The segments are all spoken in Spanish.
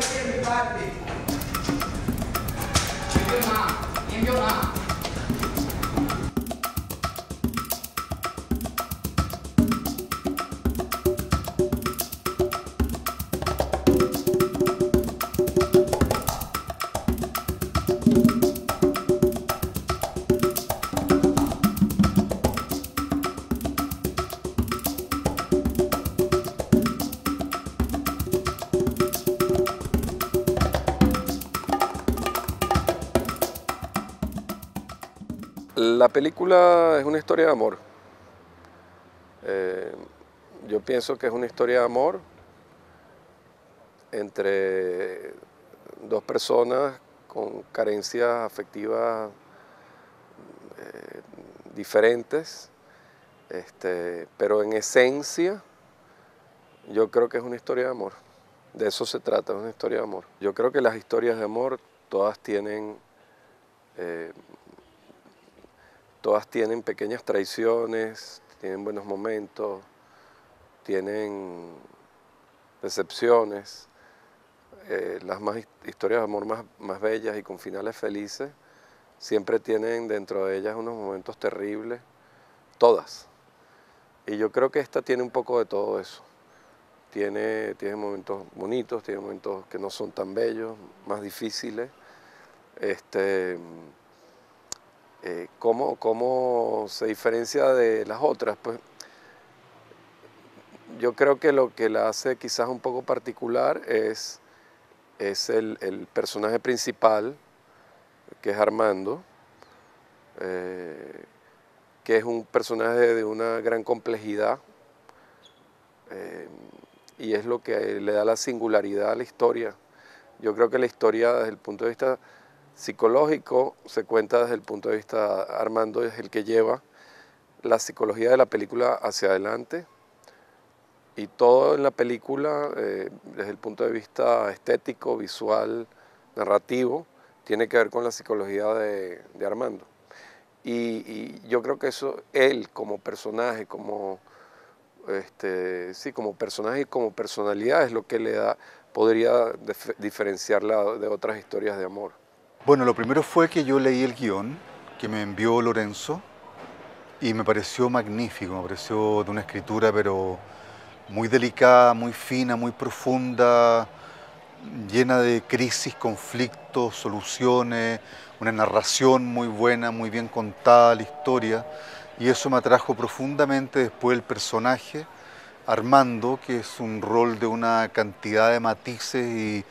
izquierda y parte. Envió una, envió una. La película es una historia de amor. Eh, yo pienso que es una historia de amor entre dos personas con carencias afectivas eh, diferentes, este, pero en esencia yo creo que es una historia de amor. De eso se trata, es una historia de amor. Yo creo que las historias de amor todas tienen eh, todas tienen pequeñas traiciones, tienen buenos momentos, tienen decepciones. Eh, las más historias de amor más, más bellas y con finales felices siempre tienen dentro de ellas unos momentos terribles, todas. Y yo creo que esta tiene un poco de todo eso. Tiene, tiene momentos bonitos, tiene momentos que no son tan bellos, más difíciles. Este, eh, ¿cómo, se diferencia de las otras? Pues yo creo que lo que la hace quizás un poco particular es, es el, personaje principal, que es Armando, eh, que es un personaje de una gran complejidad eh, y es lo que le da la singularidad a la historia. Yo creo que la historia desde el punto de vista psicológico se cuenta desde el punto de vista, Armando es el que lleva la psicología de la película hacia adelante y todo en la película, eh, desde el punto de vista estético, visual, narrativo, tiene que ver con la psicología de, Armando. Y, yo creo que eso, él como personaje, como, este, sí, como personaje y como personalidad es lo que le da, podría diferenciarla de otras historias de amor. Bueno, lo primero fue que yo leí el guion que me envió Lorenzo y me pareció magnífico, me pareció de una escritura pero muy delicada, muy fina, muy profunda, llena de crisis, conflictos, soluciones, una narración muy buena, muy bien contada la historia. Y eso me atrajo profundamente después el personaje Armando, que es un rol de una cantidad de matices y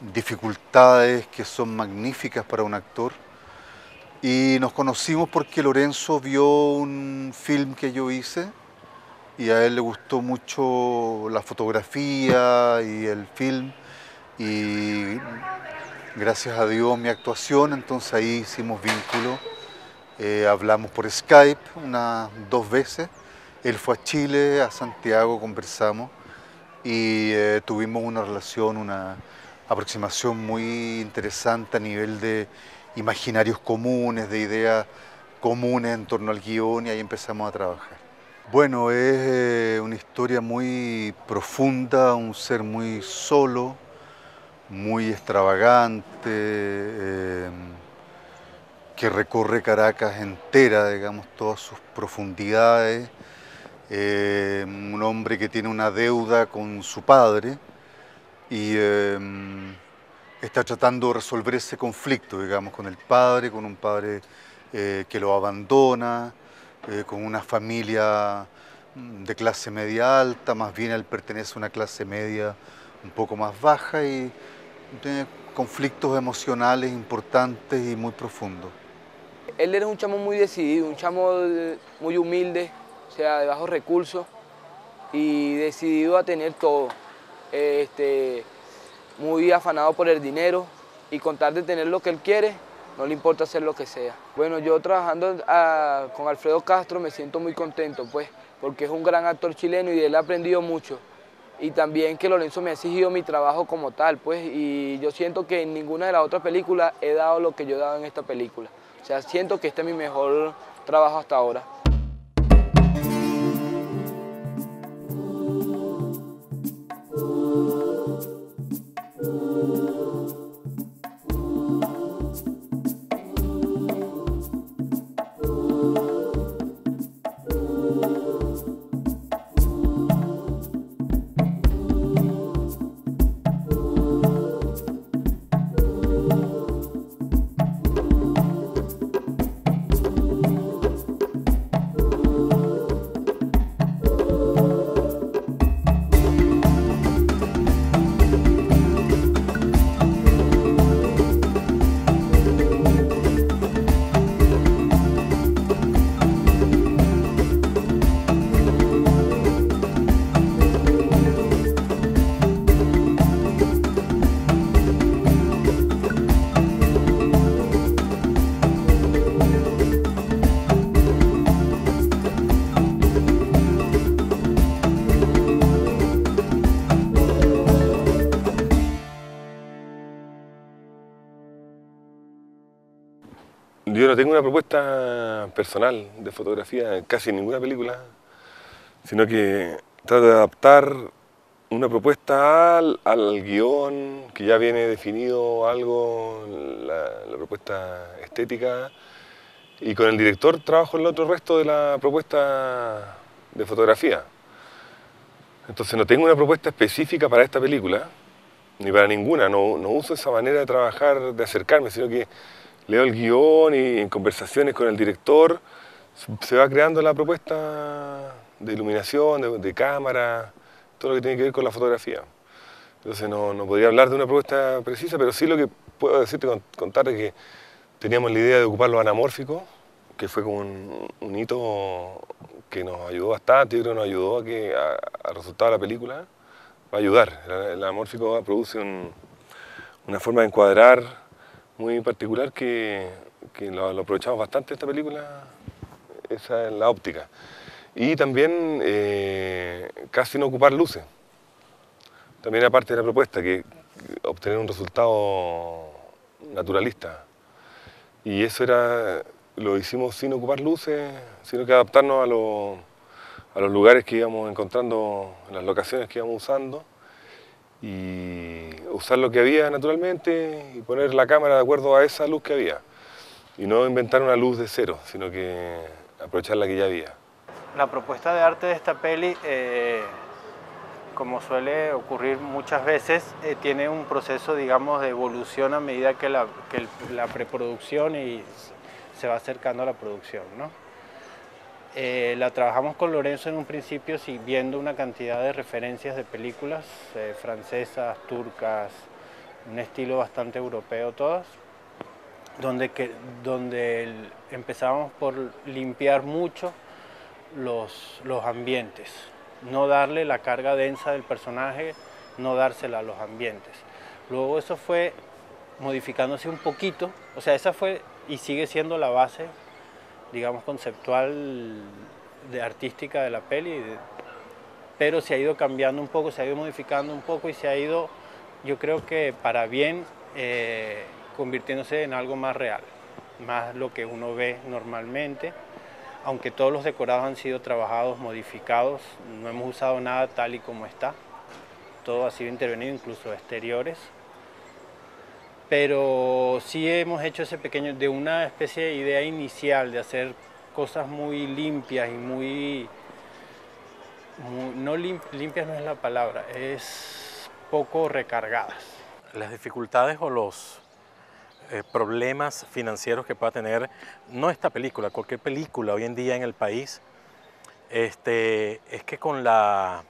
dificultades que son magníficas para un actor. Y nos conocimos porque Lorenzo vio un film que yo hice y a él le gustó mucho la fotografía y el film. Y gracias a Dios mi actuación, entonces ahí hicimos vínculo, eh, hablamos por Skype unas dos veces, él fue a Chile, a Santiago, conversamos y eh, tuvimos una relación, una, aproximación muy interesante a nivel de imaginarios comunes, de ideas comunes en torno al guion y ahí empezamos a trabajar. Bueno, es eh, una historia muy profunda, un ser muy solo, muy extravagante, eh, que recorre Caracas entera, digamos, todas sus profundidades. Eh, un hombre que tiene una deuda con su padre, y em, está tratando de resolver ese conflicto, digamos, con el padre, con un padre eh, que lo abandona, eh, con una familia mm, de clase media alta, más bien él pertenece a una clase media un poco más baja y tiene conflictos emocionales importantes y muy profundos. Él era un chamo muy decidido, un chamo muy humilde, o sea, de bajos recursos y decidido a tener todo este, muy afanado por el dinero y con tal de tener lo que él quiere, no le importa hacer lo que sea. Bueno, yo trabajando ah, con Alfredo Castro me siento muy contento, pues, porque es un gran actor chileno y de él he aprendido mucho. Y también que Lorenzo me ha exigido mi trabajo como tal, pues, y yo siento que en ninguna de las otras películas he dado lo que yo he dado en esta película. O sea, siento que este es mi mejor trabajo hasta ahora. Yo no tengo una propuesta personal de fotografía en casi ninguna película, sino que trato de adaptar una propuesta al, al guion, que ya viene definido algo, la, la, propuesta estética, y con el director trabajo el otro resto de la propuesta de fotografía. Entonces no tengo una propuesta específica para esta película, ni para ninguna, no, no uso esa manera de trabajar, de acercarme, sino que leo el guion y en conversaciones con el director se va creando la propuesta de iluminación, de, de cámara, todo lo que tiene que ver con la fotografía. Entonces no, no, podría hablar de una propuesta precisa, pero sí lo que puedo decirte, contarte es que teníamos la idea de ocupar lo anamórfico, que fue como un, hito que nos ayudó bastante, yo creo que nos ayudó a que, al resultado de la película, va a ayudar. El, anamórfico produce un, una forma de encuadrar muy particular que, que lo, aprovechamos bastante esta película, esa es la óptica. Y también eh, casi no ocupar luces. También aparte de la propuesta, que obtener un resultado naturalista. Y eso era, lo hicimos sin ocupar luces, sino que adaptarnos a, lo, a los lugares que íbamos encontrando, en las locaciones que íbamos usando y usar lo que había naturalmente y poner la cámara de acuerdo a esa luz que había. Y no inventar una luz de cero, sino que aprovechar la que ya había. La propuesta de arte de esta peli, eh, como suele ocurrir muchas veces, eh, tiene un proceso, digamos, de evolución a medida que la, que la preproducción y se va acercando a la producción, ¿no? Eh, la trabajamos con Lorenzo en un principio sí, viendo una cantidad de referencias de películas eh, francesas, turcas, un estilo bastante europeo todas, donde, que, donde empezábamos por limpiar mucho los, los ambientes, no darle la carga densa del personaje, no dársela a los ambientes. Luego eso fue modificándose un poquito, o sea, esa fue y sigue siendo la base digamos, conceptual de artística de la peli, pero se ha ido cambiando un poco, se ha ido modificando un poco y se ha ido, yo creo que para bien, eh, convirtiéndose en algo más real, más lo que uno ve normalmente, aunque todos los decorados han sido trabajados, modificados, no hemos usado nada tal y como está, todo ha sido intervenido, incluso exteriores, pero sí hemos hecho ese pequeño, de una especie de idea inicial de hacer cosas muy limpias y muy, no limp, limpias no es la palabra, es poco recargadas. Las dificultades o los eh, problemas financieros que pueda tener, no esta película, cualquier película hoy en día en el país, este, es que con la,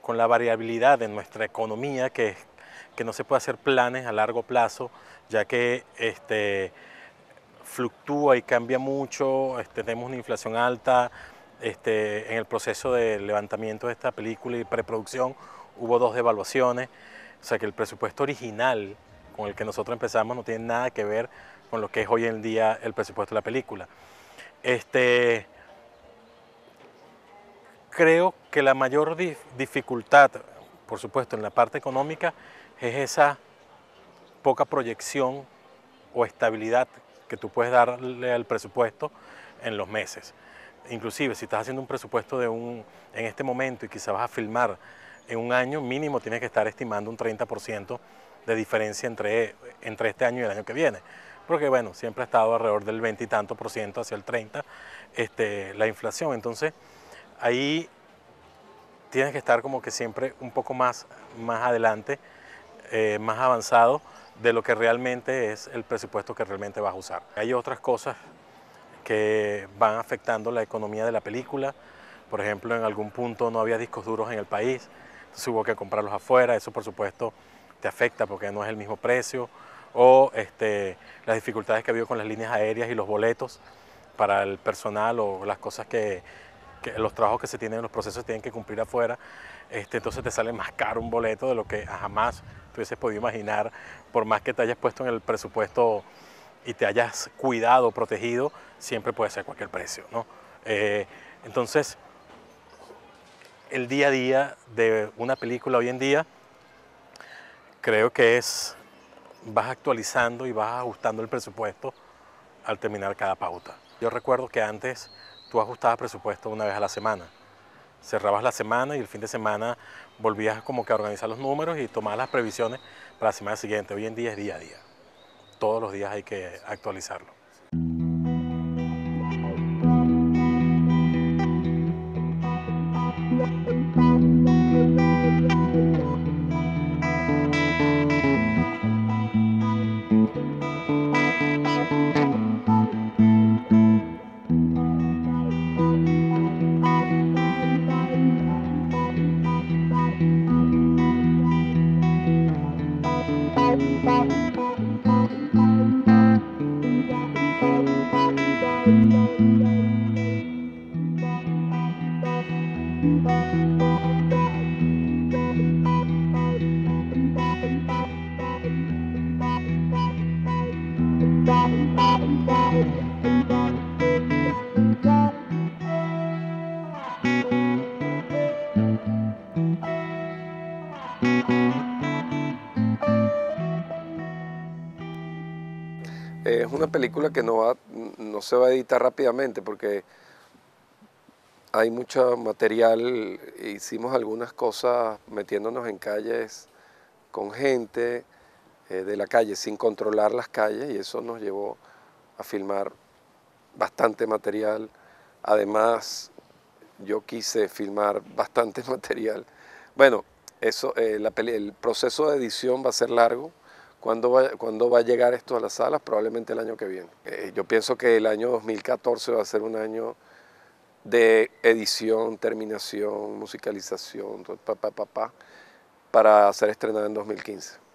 con la variabilidad de nuestra economía, que es que no se puede hacer planes a largo plazo, ya que este, fluctúa y cambia mucho, este, tenemos una inflación alta, este, en el proceso de levantamiento de esta película y preproducción hubo dos devaluaciones, o sea que el presupuesto original con el que nosotros empezamos no tiene nada que ver con lo que es hoy en día el presupuesto de la película. Este, creo que la mayor dificultad, por supuesto, en la parte económica es esa poca proyección o estabilidad que tú puedes darle al presupuesto en los meses. Inclusive si estás haciendo un presupuesto de un, en este momento y quizás vas a filmar en un año, mínimo tienes que estar estimando un 30% de diferencia entre, entre este año y el año que viene. Porque bueno, siempre ha estado alrededor del 20 y tanto por ciento hacia el 30 este, la inflación. Entonces ahí tienes que estar como que siempre un poco más, más adelante eh, más avanzado de lo que realmente es el presupuesto que realmente vas a usar. Hay otras cosas que van afectando la economía de la película. Por ejemplo, en algún punto no había discos duros en el país, entonces hubo que comprarlos afuera. Eso, por supuesto, te afecta porque no es el mismo precio. O este, las dificultades que ha habido con las líneas aéreas y los boletos para el personal o las cosas que, los trabajos que se tienen, los procesos tienen que cumplir afuera. Este, entonces te sale más caro un boleto de lo que jamás te hubieses podido imaginar, por más que te hayas puesto en el presupuesto y te hayas cuidado, protegido, siempre puede ser cualquier precio. ¿no? Eh, entonces, el día a día de una película hoy en día, creo que es, vas actualizando y vas ajustando el presupuesto al terminar cada pauta. Yo recuerdo que antes tú ajustabas presupuesto una vez a la semana. Cerrabas la semana y el fin de semana volvías como que a organizar los números y tomar las previsiones para la semana siguiente. Hoy en día es día a día. Todos los días hay que actualizarlo. Es una película que no, va, no se va a editar rápidamente porque hay mucho material, hicimos algunas cosas metiéndonos en calles con gente eh, de la calle sin controlar las calles y eso nos llevó a filmar bastante material. Además, yo quise filmar bastante material. Bueno, eso, eh, la el proceso de edición va a ser largo ¿Cuándo va, va a llegar esto a las salas? Probablemente el año que viene. Eh, yo pienso que el año 2014 va a ser un año de edición, terminación, musicalización, pa, pa, pa, para ser estrenada en 2015.